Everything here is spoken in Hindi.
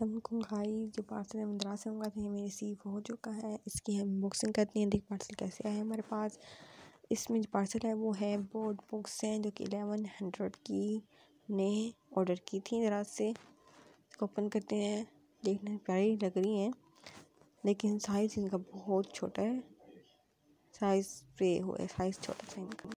असलम जो पार्सल है मद्रास से मंगा था हमें रिसीव हो चुका है। इसकी हम अनबॉक्सिंग करते हैं, देख पार्सल कैसे आया हमारे पास। इसमें जो पार्सल है वो है बोर्ड बुक्स हैं, जो कि एलेवन हंड्रेड की ने ऑर्डर की थी दराज से। इसको ओपन करते हैं, देखने में प्यारी लग रही हैं, लेकिन साइज़ इनका बहुत छोटा है। साइज़ पे हुआ है साइज़ छोटा सा इनका।